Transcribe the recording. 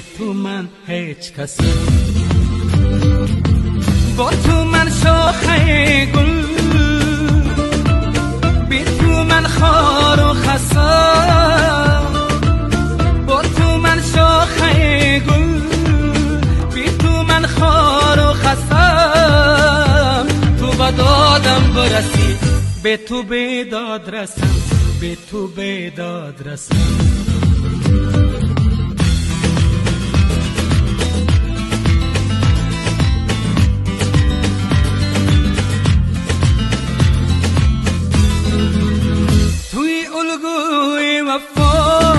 تو من هیچ کس با تو من شاخه گل. بی تو من خار و خسا. با تو من شاخه گل. بی تو من خار و خسا. تو با دادم برسی به تو به داد رسم. به تو به رسم. ذوقي وفوق